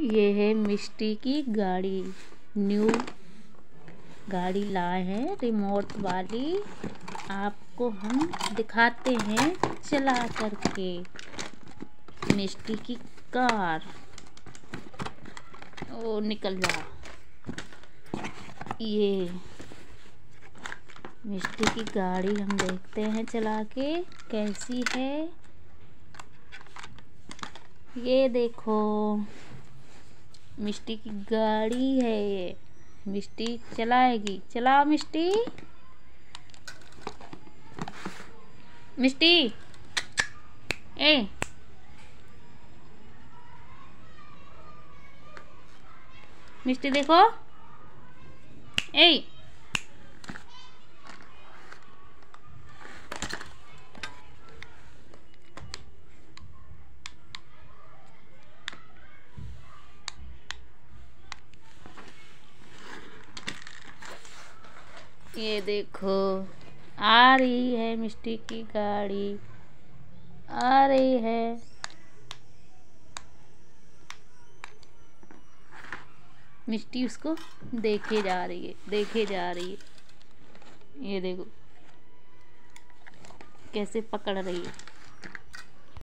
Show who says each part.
Speaker 1: ये है मिष्टी की गाड़ी। न्यू गाड़ी लाए हैं, रिमोट वाली। आपको हम दिखाते हैं चला करके मिष्टी की कार। ओ, निकल जा। ये मिष्टी की गाड़ी हम देखते हैं चला के, कैसी है? ये देखो। मिष्टी की गाड़ी है ये। मिष्टी चलाएगी। चलाओ मिष्टी। मिष्टी। ए। मिष्टी देखो। ए। ये देखो, आ रही है मिस्टी की गाड़ी, आ रही है। मिस्टी उसको देखे जा रही है, देखे जा रही है। ये देखो, कैसे पकड़ रही है।